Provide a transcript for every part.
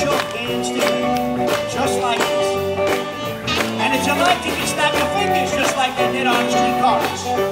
hands together, just like this. And if you like, you can snap your fingers just like they did on street cars.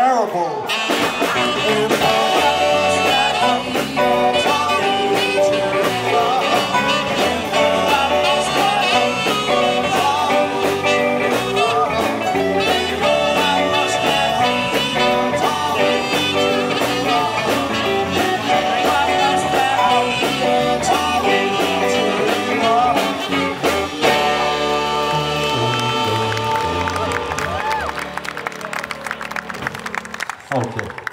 terrible. Okay.